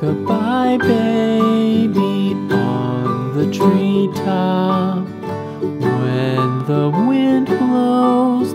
Goodbye, baby, on the treetop. When the wind blows